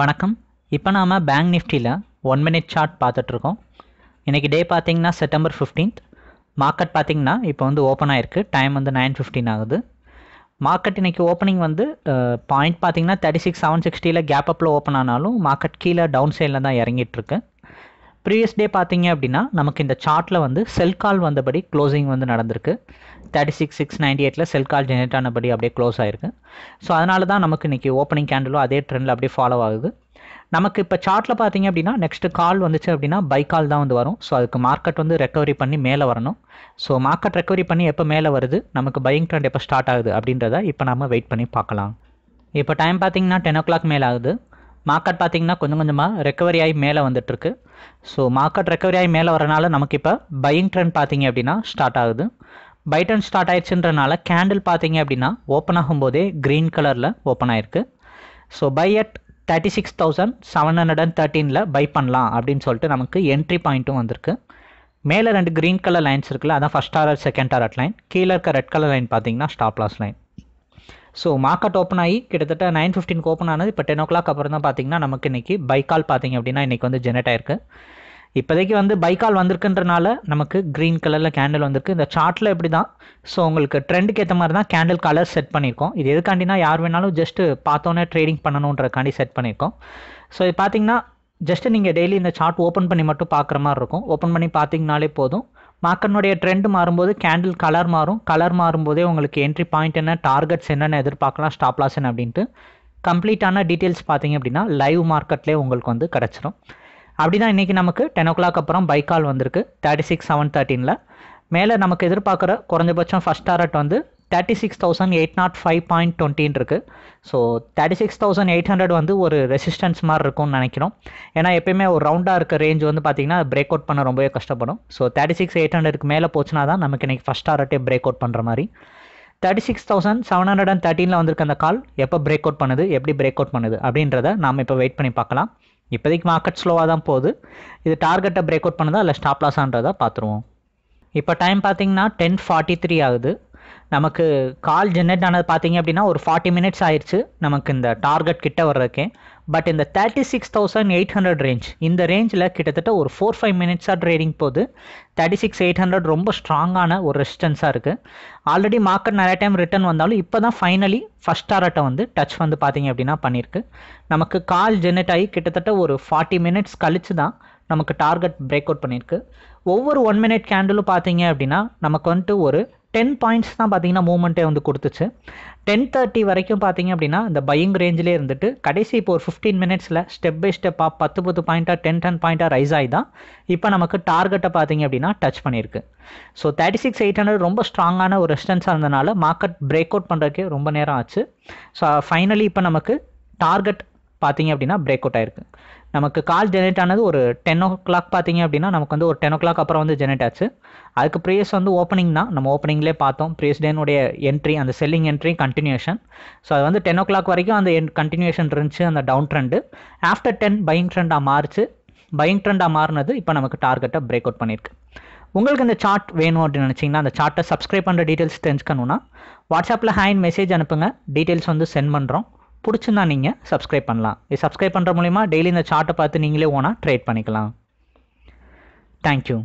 வணக்கம். இப்போ நாம் பேங்க் நிஃப்டியில் ஒன் மினிட் சார்ட் பார்த்துட்ருக்கோம். இன்றைக்கி டே பார்த்தீங்கன்னா செப்டம்பர் ஃபிஃப்டீன்த் மார்க்கெட் பார்த்தீங்கன்னா இப்போ வந்து ஓப்பன் ஆயிருக்கு. டைம் வந்து நைன் ஃபிஃப்டீன் ஆகுது. மார்க்கெட் இன்றைக்கி ஓப்பனிங் வந்து பாயிண்ட் பார்த்தீங்கன்னா தேர்ட்டி சிக்ஸ் செவன் சிக்ஸ்டியில் கேப் அப்பில் ஓப்பன் ஆனாலும் மார்க்கெட் கீழே டவுன் சைடில் தான் இறங்கிட்டுருக்கு ப்ரீவியஸ் டே பார்த்தீங்க அப்படின்னா நமக்கு இந்த சார்ட்டில் வந்து செல் கால் வந்தபடி க்ளோசிங் வந்து நடந்திருக்கு. தேர்ட்டி சிக்ஸ் சிக்ஸ் நைன்டி எயிட்டில் செல் கால் ஜெனரேட் ஆனபடி அப்படியே க்ளோஸ் ஆயிருக்கு. ஸோ அதனால தான் நமக்கு இன்றைக்கி ஓப்பனிங் கேண்டிலும் அதே ட்ரெண்டில் அப்படியே ஃபாலோ ஆகுது. நமக்கு இப்போ சார்ட்டில் பார்த்தீங்க அப்படின்னா நெக்ஸ்ட் கால் வந்துச்சு அப்படின்னா பை கால் தான் வந்து வரும். ஸோ அதுக்கு மார்க்கெட் வந்து ரெக்கவரி பண்ணி மேலே வரணும். ஸோ மார்க்கெட் ரெக்கவரி பண்ணி எப்போ மேலே வருது? நமக்கு பையிங் ட்ரெண்ட் எப்போ ஸ்டார்ட் ஆகுது அப்படின்றத இப்போ நம்ம வெயிட் பண்ணி பார்க்கலாம். இப்போ டைம் பார்த்தீங்கன்னா டென் ஓ கிளாக் மேலே ஆகுது. மார்க்கெட் பார்த்தீங்கன்னா கொஞ்சம் கொஞ்சமாக ரெக்கவரி ஆகி மேலே வந்துட்டுருக்கு. ஸோ மார்க்கெட் ரெக்கவரி ஆகி மேலே வரனால நமக்கு இப்போ பையிங் ட்ரெண்ட் பார்த்தீங்க அப்படின்னா ஸ்டார்ட் ஆகுது. பை டர்ன் ஸ்டார்ட் ஆயிடுச்சுன்றனால கேண்டில் பார்த்தீங்க அப்படின்னா ஓப்பன் ஆகும்போதே க்ரீன் கலரில் ஓப்பன் ஆயிருக்கு. So buy at thirty six thousand seven hundred and தேர்ட்டீனில் buy பண்ணலாம் அப்படின்னு சொல்லிட்டு நமக்கு என்ட்ரி பாயிண்ட்டும் வந்திருக்கு. மேலே ரெண்டு க்ரீன் கலர் லைன்ஸ் இருக்குல்ல அதான் first target second target line கீழே இருக்க ரெட் கலர் லைன் பார்த்தீங்கன்னா stop loss line so market open ஆகி கிட்டத்தட்ட நைன் ஃபிஃப்டின்க்கு ஓப்பன் ஆனது இப்போ டென் ஓ கிளாக் அப்புறம் தான் பார்த்தீங்கன்னா நமக்கு இன்றைக்கி பைக்கால் பார்த்தீங்க அப்படின்னா இன்றைக்கி வந்து ஜெனரேட் ஆயிருக்கு. இப்போதைக்கு வந்து பைக்கால் வந்திருக்குன்றனால நமக்கு க்ரீன் கலரில் கேண்டில் வந்திருக்கு. இந்த சார்ட்டில் எப்படி தான் ஸோ உங்களுக்கு ட்ரெண்டுக்கு ஏற்ற மாதிரி தான் கேண்டில் கலர் செட் பண்ணியிருக்கோம். இது எதுக்காண்டினா யார் வேணாலும் ஜஸ்ட்டு பார்த்தோன்னே ட்ரேடிங் பண்ணணுன்றக்காண்டி செட் பண்ணியிருக்கோம். ஸோ இது பார்த்தீங்கன்னா ஜஸ்ட்டு நீங்கள் டெய்லி இந்த சார்ட் ஓப்பன் பண்ணி மட்டும் பார்க்குற மாதிரி இருக்கும். ஓப்பன் பண்ணி பார்த்தீங்கனாலே போதும். மார்க்கனுடைய ட்ரெண்ட் மாறும்போது கேண்டில் கலர் மாறும். கலர் மாறும்போதே உங்களுக்கு என்ட்ரி பாயிண்ட் என்ன டார்கெட்ஸ் என்னென்ன எதிர்பார்க்கலாம் ஸ்டாப்லாஸ் என்ன அப்படின்ட்டு. கம்ப்ளீட்டான டீட்டெயில்ஸ் பார்த்தீங்க அப்படின்னா லைவ் மார்க்கெட்லேயே உங்களுக்கு வந்து கிடச்சிரும். அப்படின்னா இன்றைக்கி நமக்கு டென் ஓ கிளாக் அப்புறம் பைக்கால் வந்திருக்கு. தேர்ட்டி சிக்ஸ் செவன் தேர்ட்டினில் மேலே நமக்கு எதிர்பார்க்குற குறைஞ்சபட்சம் ஃபஸ்ட் டாரட் வந்து thirty six thousand eight nought five point டுவெண்ட்டின்னு இருக்குது so thirty six thousand eight hundred வந்து ஒரு ரெசிஸ்டன்ஸ் மாதிரி இருக்கும்னு நினைக்கிறோம். ஏன்னா எப்பயுமே ஒரு ரவுண்டாக இருக்க ரேஞ்ச் வந்து பார்த்திங்கன்னா பிரேக் அவுட் பண்ண ரொம்பவே கஷ்டப்படும். ஸோ தேர்ட்டி சிக்ஸ் எயிட் ஹண்ட்ரடுக்கு மேலே போச்சுனா தான் நமக்கு இன்றைக்கி ஃபஸ்ட் டாரட்டே பிரேக் அவுட் பண்ணுற மாதிரி. Thirty six thousand seven hundred and தேர்ட்டினில் வந்திருக்க அந்த கால் எப்போ பிரேக் அவுட் பண்ணுது எப்படி பிரேக் அவுட் பண்ணுது அப்படின்றத நாம் இப்போ வெயிட் பண்ணி பார்க்கலாம். இப்போதைக்கு மார்க்கெட் ஸ்லோவாக தான் போகுது. இது டார்கெட்டை பிரேக் அவுட் பண்ணுதா இல்லை ஸ்டாப் லாஸான்றதை பார்த்துருவோம். இப்போ டைம் பார்த்தீங்கன்னா டென் ஃபார்ட்டி த்ரீ ஆகுது. நமக்கு கால் ஜென்ரேட் ஆனது பார்த்தீங்க அப்படின்னா ஒரு ஃபார்ட்டி மினிட்ஸ் ஆயிடுச்சு. நமக்கு இந்த டார்கெட் கிட்ட வர்றதுக்கே. பட் இந்த thirty six thousand eight hundred range இந்த ரேஞ்சில் கிட்டத்தட்ட ஒரு ஃபோர் ஃபைவ் மினிட்ஸாக ட்ரேடிங் போகுது. தேர்ட்டி சிக்ஸ் எயிட் ஹண்ட்ரட் ரொம்ப ஸ்ட்ராங்கான ஒரு ரெசிஸ்டன்ஸாக இருக்குது ஆல்ரெடி மார்க்கெட் நிறைய டைம் ரிட்டர்ன் வந்தாலும் இப்போ தான் ஃபைனலி ஃபஸ்ட் டாரட்டை வந்து டச் வந்து பார்த்தீங்க அப்படின்னா பண்ணியிருக்கு. நமக்கு கால் ஜெனரேட் ஆகி கிட்டத்தட்ட ஒரு ஃபார்ட்டி மினிட்ஸ் கழிச்சு தான் நமக்கு டார்கெட் பிரேக் அவுட் பண்ணியிருக்கு. ஒவ்வொரு ஒன் மினிட் கேண்டிலும் பார்த்தீங்க அப்படின்னா நமக்கு வந்துட்டு ஒரு டென் பாயிண்ட்ஸ் தான் பார்த்தீங்கன்னா மூமெண்ட்டே வந்து கொடுத்துச்சு. டென் தேர்ட்டி வரைக்கும் பார்த்தீங்க அப்படின்னா இந்த பையிங் ரேஞ்சிலே இருந்துட்டு கடைசி இப்போ ஒரு ஃபிஃப்டீன் மினிட்ஸில் ஸ்டெப் பை ஸ்டெப்பாக பத்து பத்து பாயிண்ட்டாக டென் டென் பாயிண்ட்டாக ரைஸ் ஆகி தான் இப்போ நமக்கு டார்கெட்டை பார்த்தீங்க அப்படின்னா டச் பண்ணியிருக்கு. So thirty six eight hundred ரொம்ப ஸ்ட்ராங்கான ஒரு ரெஸ்டன்ஸாக இருந்தனால மார்க்கெட் பிரேக் அவுட் பண்ணுறதுக்கே ரொம்ப நேரம் ஆச்சு. ஸோ ஃபைனலி இப்போ நமக்கு டார்கெட் பார்த்தீங்க அப்படின்னா பிரேக் அவுட் ஆயிருக்கு. நமக்கு கால் ஜெனரேட் ஆனது ஒரு டென் ஓ கிளாக் பார்த்தீங்க அப்படின்னா நமக்கு வந்து ஒரு டென் ஓ கிளாக் அப்புறம் வந்து ஜெனரேட் ஆச்சு. அதுக்கு ப்ரீயஸ் வந்து ஓப்பனிங் தான். நம்ம ஓப்பனிங்லேயே பார்த்தோம். ப்ரீயஸ் டேனுடைய என்ட்ரி அந்த செல்லிங் என்ட்ரி கண்டினியூஷன் ஸோ அது வந்து டென் ஓ கிளாக் வரைக்கும் அந்த என் கண்டினியூஷன் இருந்துச்சு அந்த down trend after ten buying ட்ரெண்டாக மாறிச்சு. பையிங் ட்ரெண்டாக மாறினது இப்போ நமக்கு டார்கெட்டை பிரேக் அவுட் பண்ணியிருக்கு. உங்களுக்கு இந்த சார்ட் வேணும் அப்படின்னு நினச்சிங்கன்னா அந்த சார்ட்டை சப்ஸ்கிரைப் பண்ணுற டீட்டெயில்ஸ் தெரிஞ்சுக்கணுன்னா வாட்ஸ்அப்பில் ஹேண்ட் மெசேஜ் அனுப்புங்க. டீட்டெயில்ஸ் வந்து சென்ட் பண்ணுறோம் பிடிச்சிருந்தா நீங்கள் சப்ஸ்கிரைப் பண்ணலாம். இது சப்ஸ்கிரைப் பண்ணுற மூலிமா டெய்லி இந்த சார்ட்டை பார்த்து நீங்களே ஓனாக ட்ரேட் பண்ணிக்கலாம். தேங்க்யூ